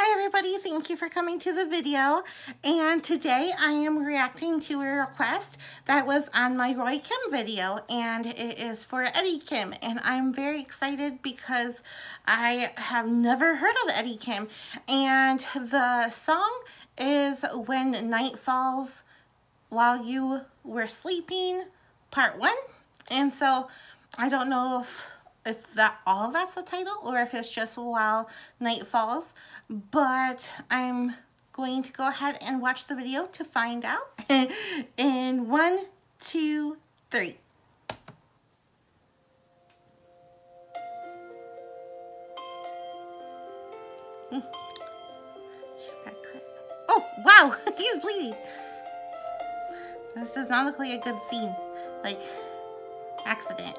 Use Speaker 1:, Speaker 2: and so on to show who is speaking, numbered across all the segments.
Speaker 1: Hi everybody, thank you for coming to the video. And today I am reacting to a request that was on my Roy Kim video and it is for Eddy Kim. And I'm very excited because I have never heard of Eddy Kim. And the song is When Night Falls While You Were Sleeping, part one. And so I don't know if if that all that's the title or if it's just while night falls but I'm going to go ahead and watch the video to find out in one two three hmm. Oh, wow, he's bleeding. This does not look like a good scene. Like, accident.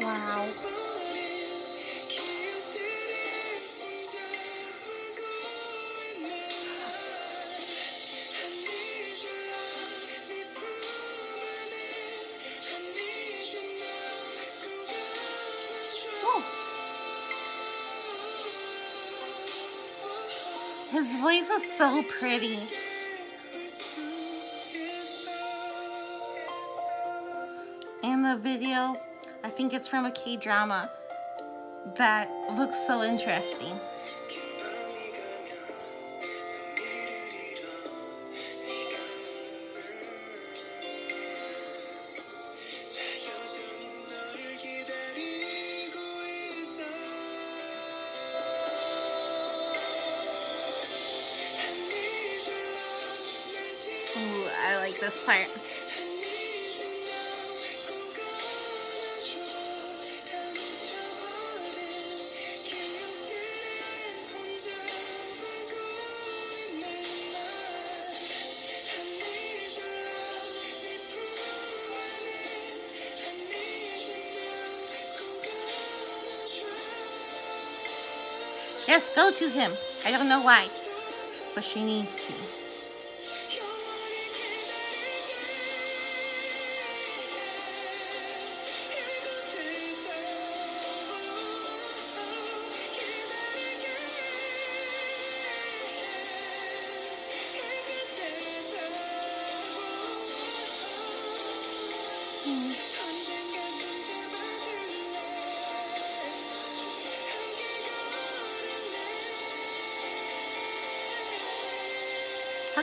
Speaker 1: Wow. His voice is so pretty. And the video I think it's from a K-drama that looks so interesting. Ooh, I like this part. Yes, go to him. I don't know why, but she needs to.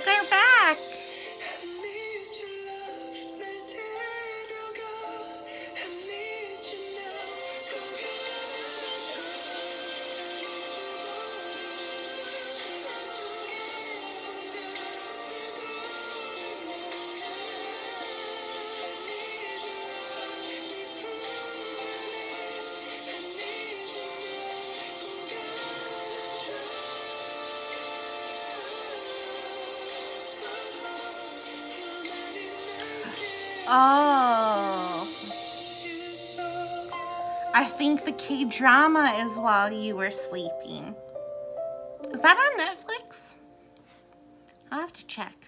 Speaker 1: Her back. Oh. I think the K-drama is while you were sleeping. Is that on Netflix? I'll have to check.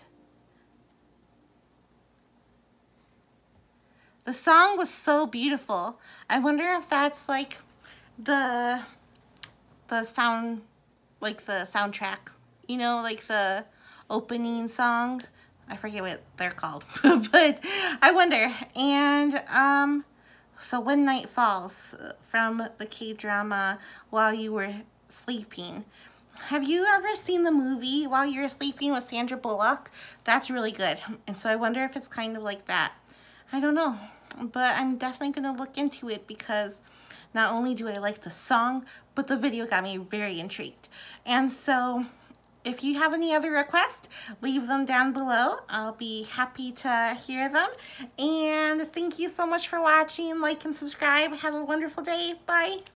Speaker 1: The song was so beautiful. I wonder if that's like the the sound like the soundtrack. You know, like the opening song. I forget what they're called, but I wonder. And um, so When Night Falls from the K-drama While You Were Sleeping. Have you ever seen the movie While You Were Sleeping with Sandra Bullock? That's really good. And so I wonder if it's kind of like that. I don't know, but I'm definitely going to look into it because
Speaker 2: not only do I like the song, but the video got me very intrigued. And so if you have any other requests, leave them down below. I'll be happy to hear them. And thank you so much for watching. Like and subscribe. Have a wonderful day. Bye.